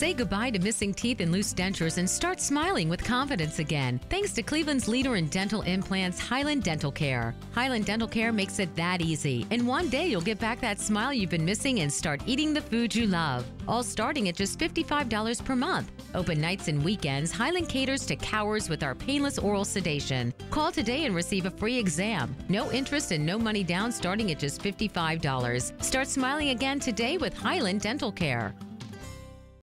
Say goodbye to missing teeth and loose dentures and start smiling with confidence again. Thanks to Cleveland's leader in dental implants, Hylan Dental Care. Hylan Dental Care makes it that easy. In one day, you'll get back that smile you've been missing and start eating the food you love. All starting at just $55 per month. Open nights and weekends, Hylan caters to cowards with our painless oral sedation. Call today and receive a free exam. No interest and no money down starting at just $55. Start smiling again today with Hylan Dental Care.